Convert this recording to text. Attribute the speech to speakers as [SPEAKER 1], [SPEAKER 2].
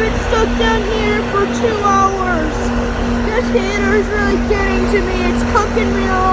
[SPEAKER 1] been stuck down here for two hours. This heater is really getting to me. It's cooking me off.